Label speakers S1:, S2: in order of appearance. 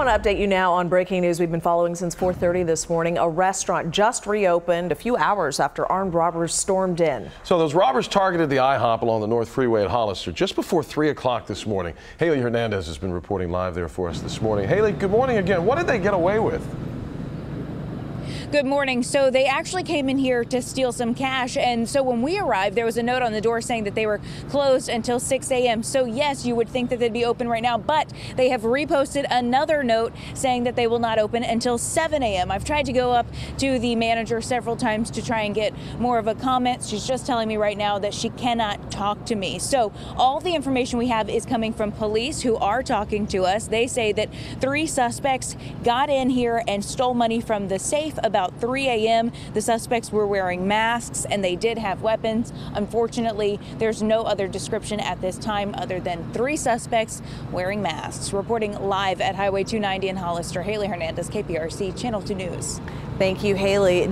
S1: Want to update you now on breaking news we've been following since 4:30 this morning. A restaurant just reopened a few hours after armed robbers stormed in.
S2: So those robbers targeted the IHOP along the North Freeway at Hollister just before 3 o'clock this morning. Haley Hernandez has been reporting live there for us this morning. Haley, good morning again. What did they get away with?
S3: Good morning. So they actually came in here to steal some cash. And so when we arrived, there was a note on the door saying that they were closed until 6 a.m. So, yes, you would think that they'd be open right now, but they have reposted another note saying that they will not open until 7 a.m. I've tried to go up to the manager several times to try and get more of a comment. She's just telling me right now that she cannot talk to me. So, all the information we have is coming from police who are talking to us. They say that three suspects got in here and stole money from the safe about 3 a.m. The suspects were wearing masks and they did have weapons. Unfortunately, there's no other description at this time other than three suspects wearing masks. Reporting live at Highway 290 in Hollister, Haley Hernandez, KPRC, Channel 2 News.
S1: Thank you, Haley.